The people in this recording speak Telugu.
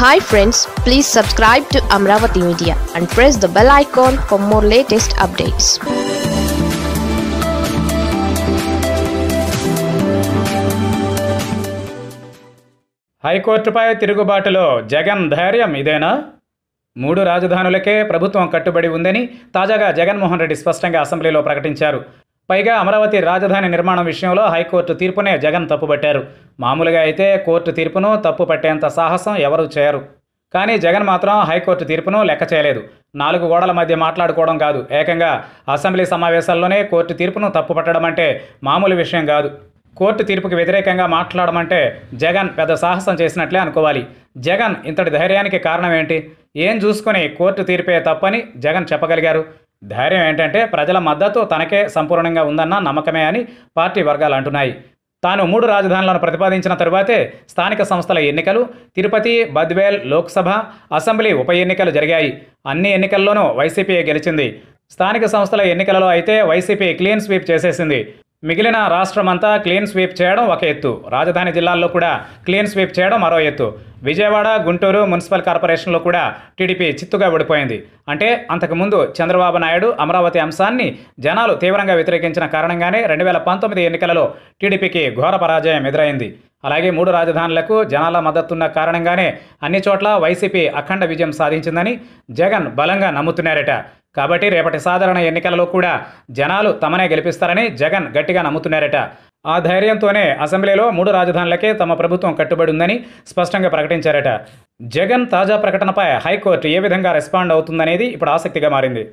Hi friends please subscribe to Amaravati media and press the bell icon for more latest updates హైకోర్టుపై తిరుగుబాటులో జగన్ ధైర్యం ఇదేనా? మూడు రాజధానులకే ప్రభుత్వం కట్టుబడి ఉందని తాజాగా జగన్మోహన్ రెడ్డి స్పష్టంగా అసెంబ్లీలో ప్రకటించారు. పైగా అమరావతి రాజధాని నిర్మాణం విషయంలో హైకోర్టు తీర్పునే జగన్ తప్పుపట్టారు మామూలుగా అయితే కోర్టు తీర్పును తప్పు పట్టేంత సాహసం ఎవరూ చేయరు. కానీ జగన్ మాత్రం హైకోర్టు తీర్పును లెక్క చేయలేదు. నాలుగు గోడల మధ్య మాట్లాడుకోవడం కాదు. ఏకంగా అసెంబ్లీ సమావేశాల్లోనే కోర్టు తీర్పును తప్పుపట్టడం అంటే మామూలు విషయం కాదు. కోర్టు తీర్పుకి వ్యతిరేకంగా మాట్లాడమంటే జగన్ పెద్ద సాహసం చేసినట్లే అనుకోవాలి. జగన్ ఇంతటి ధైర్యానికి కారణం ఏంటి? ఏం చూసుకొని కోర్టు తీర్పే తప్పని జగన్ చెప్పగలిగారు? ధైర్యం ఏంటంటే ప్రజల మద్దతు తనకే సంపూర్ణంగా ఉందన్న నమ్మకమే అని పార్టీ వర్గాలు అంటున్నాయి. తాను మూడు రాజధానులను ప్రతిపాదించిన తరువాతే స్థానిక సంస్థల ఎన్నికలు తిరుపతి బద్వేల్ లోక్సభ అసెంబ్లీ ఉప ఎన్నికలు జరిగాయి. అన్ని ఎన్నికల్లోనూ వైసీపీ గెలిచింది. స్థానిక సంస్థల ఎన్నికలలో అయితే వైసీపీ క్లీన్ స్వీప్ చేసేసింది. మిగిలిన రాష్ట్రమంతా క్లీన్ స్వీప్ చేయడం ఒక ఎత్తు. రాజధాని జిల్లాల్లో కూడా క్లీన్ స్వీప్ చేయడం మరో ఎత్తు. విజయవాడ గుంటూరు మున్సిపల్ కార్పొరేషన్లో కూడా టీడీపీ చిత్తుగా ఓడిపోయింది. అంటే అంతకుముందు చంద్రబాబు నాయుడు అమరావతి అంశాన్ని జనాలు తీవ్రంగా వ్యతిరేకించిన కారణంగానే రెండు వేల పంతొమ్మిది ఎన్నికలలో టీడీపీకి ఘోర పరాజయం ఎదురైంది. అలాగే మూడు రాజధానులకు జనాల మద్దతున్న కారణంగానే అన్ని చోట్ల వైసీపీ అఖండ విజయం సాధించిందని జగన్ బలంగా నమ్ముతున్నారట. కాబట్టి రేపటి సాధారణ ఎన్నికలలో కూడా జనాలు తమనే గెలిపిస్తారని జగన్ గట్టిగా నమ్ముతున్నారట. ఆ ధైర్యంతోనే అసెంబ్లీలో మూడు రాజధానులకే తమ ప్రభుత్వం కట్టుబడి ఉందని స్పష్టంగా ప్రకటించారట. జగన్ తాజా ప్రకటనపై హైకోర్టు ఏ విధంగా రెస్పాండ్ అవుతుందనేది ఇప్పుడు ఆసక్తిగా మారింది.